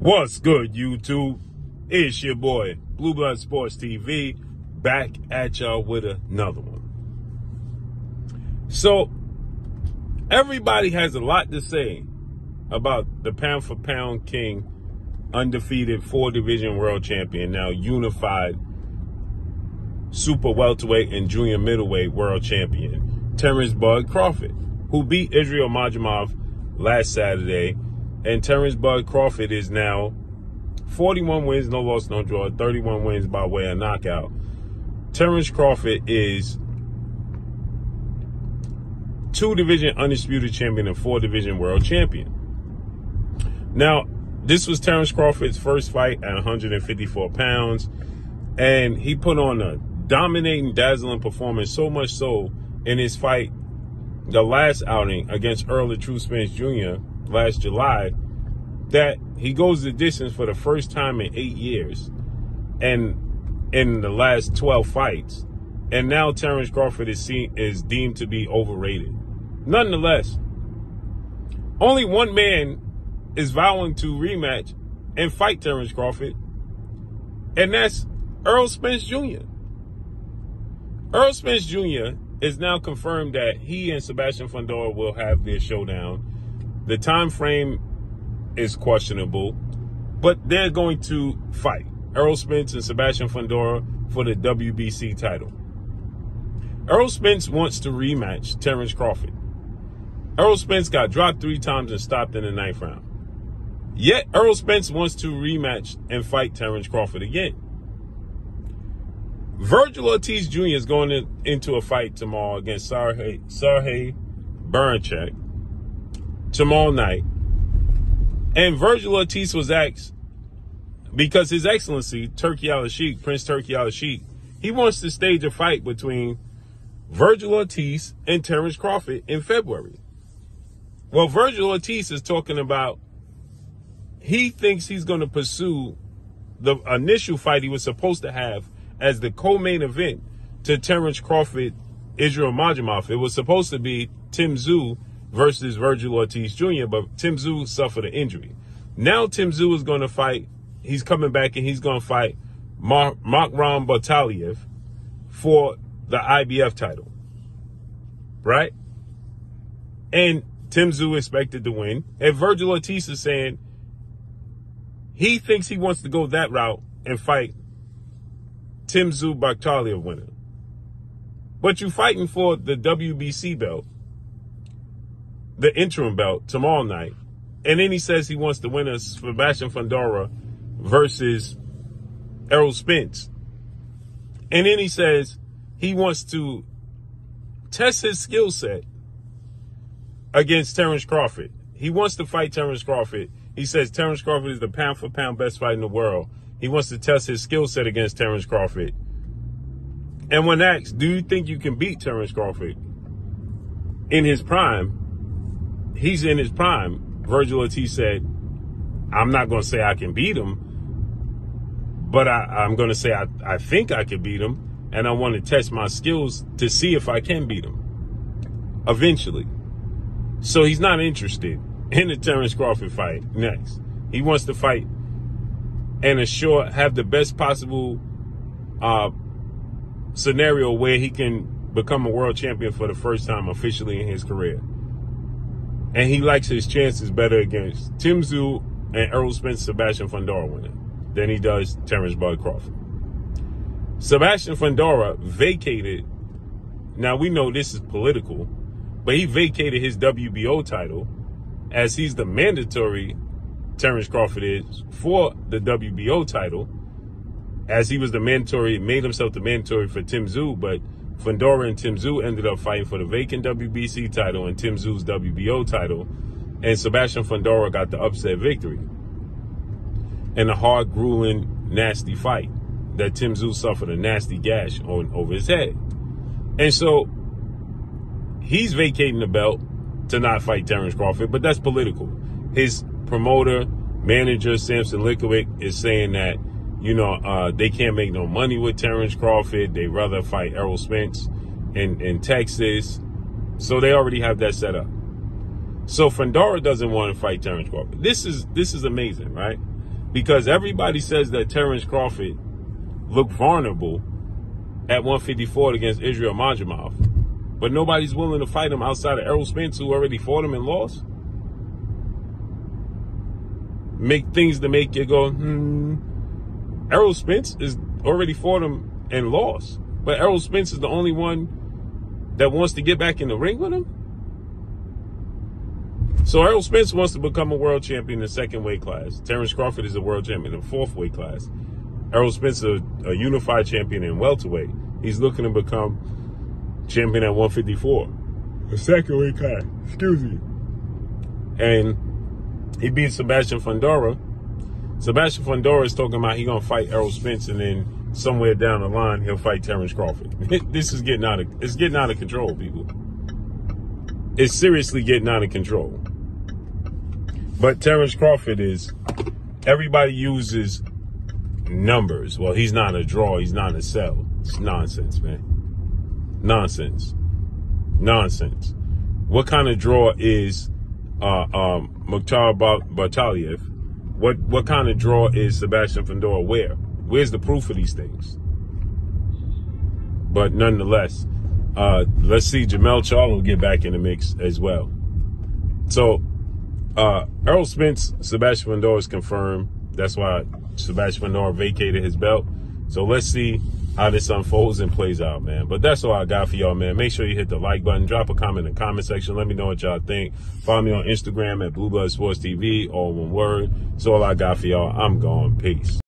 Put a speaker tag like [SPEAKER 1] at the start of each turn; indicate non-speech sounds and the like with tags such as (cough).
[SPEAKER 1] What's good, YouTube? It's your boy, Blue Blood Sports TV, back at y'all with another one. So, everybody has a lot to say about the pound for pound king, undefeated four division world champion, now unified super welterweight and junior middleweight world champion, Terrence Bud Crawford, who beat Israel Madrimov last Saturday. And Terrence Bud Crawford is now 41 wins, no loss, no draw, 31 wins by way of knockout. Terrence Crawford is two division undisputed champion and four division world champion. Now, this was Terrence Crawford's first fight at 154 pounds, and he put on a dominating, dazzling performance, so much so in his fight, the last outing against Errol True Spence Jr. last July, that he goes the distance for the first time in eight years and in the last 12 fights. And now Terrence Crawford is seen is deemed to be overrated. Nonetheless, only one man is vowing to rematch and fight Terrence Crawford, and that's Errol Spence Jr. Errol Spence Jr. is now confirmed that he and Sebastian Fundora will have their showdown. The time frame is questionable, but they're going to fight. Errol Spence and Sebastian Fundora for the WBC title. Errol Spence wants to rematch Terrence Crawford. Errol Spence got dropped three times and stopped in the ninth round. Yet Errol Spence wants to rematch and fight Terrence Crawford again. Vergil Ortiz Jr. is going in, into a fight tomorrow against Serhey, Serhey Baranchyk tomorrow night. And Vergil Ortiz was asked, because His Excellency, Turki Al Sheikh, Prince Turki Al Sheikh, he wants to stage a fight between Vergil Ortiz and Terrence Crawford in February. Well, Vergil Ortiz is talking about he thinks he's going to pursue the initial fight he was supposed to have as the co-main event to Terrence Crawford, Israel Madrimov. It was supposed to be Tim Tszyu versus Vergil Ortiz Jr., but Tim Tszyu suffered an injury. Now Tim Tszyu is going to fight. He's coming back and he's going to fight Bakhram Murtazaliev for the IBF title. Right? And Tim Tszyu expected to win. And Vergil Ortiz is saying he thinks he wants to go that route and fight Tim Tszyu Bataliev winner. But you fighting for the WBC belt, the interim belt tomorrow night. And then he says he wants to win a Sebastian Fundora versus Errol Spence. And then he says he wants to test his skill set against Terrence Crawford. He wants to fight Terrence Crawford. He says Terrence Crawford is the pound for pound best fight in the world. He wants to test his skill set against Terrence Crawford. And when asked, do you think you can beat Terrence Crawford in his prime? He's in his prime. Vergil Ortiz said, I'm not going to say I can beat him, but I, am going to say I, I think I can beat him, and I want to test my skills to see if I can beat him eventually. So he's not interested in the Terrence Crawford fight next. He wants to fight and assure have the best possible uh, scenario where he can become a world champion for the first time officially in his career. And he likes his chances better against Tim Tszyu and Errol Spence Sebastian Fundora winner than he does Terrence Bud Crawford. Sebastian Fundora vacated, now we know this is political, but he vacated his WBO title as he's the mandatory Terrence Crawford is for the WBO title, as he was the mandatory, made himself the mandatory for Tim Tszyu, but Fundora and Tim Tszyu ended up fighting for the vacant WBC title and Tim Tszyu's WBO title, and Sebastian Fundora got the upset victory in a hard, grueling, nasty fight that Tim Tszyu suffered a nasty gash on over his head. And so he's vacating the belt to not fight Terrence Crawford, but that's political. His promoter, manager Samson Lewkowicz is saying that, you know, uh, they can't make no money with Terrence Crawford. They rather fight Errol Spence in, in Texas. So they already have that set up. So Fundora doesn't want to fight Terrence Crawford. This is this is amazing, right? Because everybody says that Terrence Crawford looked vulnerable at 154 against Israel Madrimov. But nobody's willing to fight him outside of Errol Spence, who already fought him and lost. Make things to make you go, hmm. Errol Spence is already fought him and lost. But Errol Spence is the only one that wants to get back in the ring with him. So Errol Spence wants to become a world champion in the second weight class. Terrence Crawford is a world champion in the fourth weight class. Errol Spence is a, a unified champion in welterweight. He's looking to become champion at 154. The second weight class. Excuse me. And he beat Sebastian Fundora. Sebastian Fundora is talking about he gonna fight Errol Spence and then somewhere down the line he'll fight Terrence Crawford. (laughs) this is getting out of it's getting out of control, people. It's seriously getting out of control. But Terrence Crawford is everybody uses numbers. Well, he's not a draw, he's not a sell. It's nonsense, man. Nonsense. Nonsense. What kind of draw is uh um Mukhtar Bataliev? What what kind of draw is Sebastian Fundora where? Where's the proof of these things? But nonetheless, uh, let's see Jermell Charlo get back in the mix as well. So, uh, Errol Spence, Sebastian Fundora is confirmed. That's why Sebastian Fundora vacated his belt. So let's see how this unfolds and plays out, man. But that's all I got for y'all, man. Make sure you hit the like button, drop a comment in the comment section. Let me know what y'all think. Follow me on Instagram at Blue Blood Sports TV, all one word. That's all I got for y'all. I'm gone. Peace.